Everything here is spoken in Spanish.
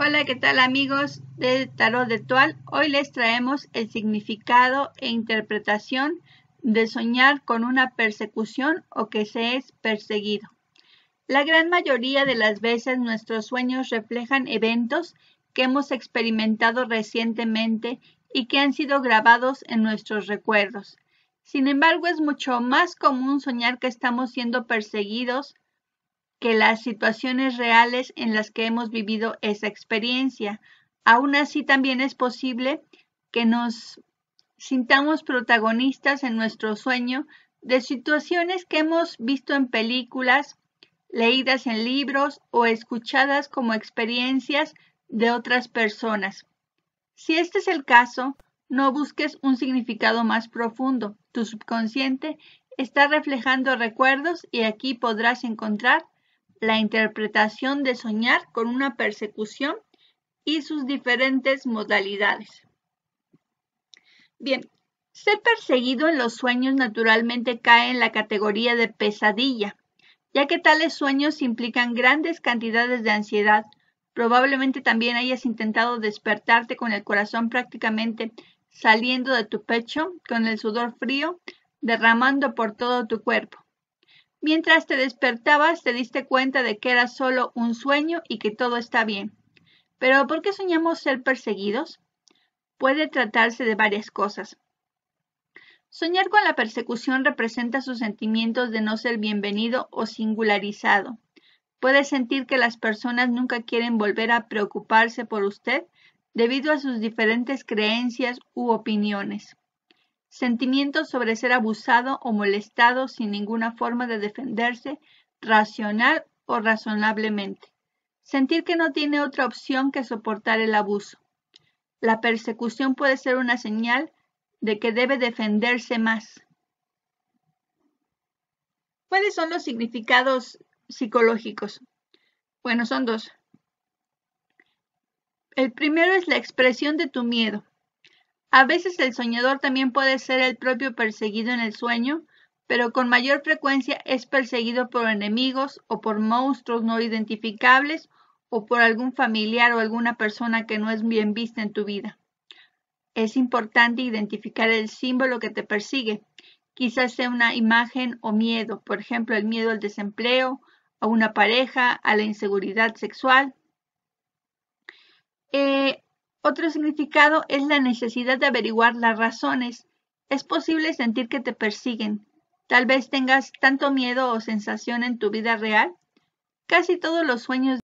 Hola, ¿qué tal amigos de Tarot Detual? Hoy les traemos el significado e interpretación de soñar con una persecución o que se es perseguido. La gran mayoría de las veces nuestros sueños reflejan eventos que hemos experimentado recientemente y que han sido grabados en nuestros recuerdos. Sin embargo, es mucho más común soñar que estamos siendo perseguidos que las situaciones reales en las que hemos vivido esa experiencia. Aún así, también es posible que nos sintamos protagonistas en nuestro sueño de situaciones que hemos visto en películas, leídas en libros o escuchadas como experiencias de otras personas. Si este es el caso, no busques un significado más profundo. Tu subconsciente está reflejando recuerdos y aquí podrás encontrar la interpretación de soñar con una persecución y sus diferentes modalidades. Bien, ser perseguido en los sueños naturalmente cae en la categoría de pesadilla, ya que tales sueños implican grandes cantidades de ansiedad. Probablemente también hayas intentado despertarte con el corazón prácticamente saliendo de tu pecho, con el sudor frío derramando por todo tu cuerpo. Mientras te despertabas te diste cuenta de que era solo un sueño y que todo está bien. Pero ¿por qué soñamos ser perseguidos? Puede tratarse de varias cosas. Soñar con la persecución representa sus sentimientos de no ser bienvenido o singularizado. Puede sentir que las personas nunca quieren volver a preocuparse por usted debido a sus diferentes creencias u opiniones sentimientos sobre ser abusado o molestado sin ninguna forma de defenderse racional o razonablemente. Sentir que no tiene otra opción que soportar el abuso. La persecución puede ser una señal de que debe defenderse más. ¿Cuáles son los significados psicológicos? Bueno, son dos. El primero es la expresión de tu miedo. A veces el soñador también puede ser el propio perseguido en el sueño, pero con mayor frecuencia es perseguido por enemigos o por monstruos no identificables o por algún familiar o alguna persona que no es bien vista en tu vida. Es importante identificar el símbolo que te persigue. Quizás sea una imagen o miedo, por ejemplo, el miedo al desempleo, a una pareja, a la inseguridad sexual. Eh, otro significado es la necesidad de averiguar las razones. Es posible sentir que te persiguen. Tal vez tengas tanto miedo o sensación en tu vida real. Casi todos los sueños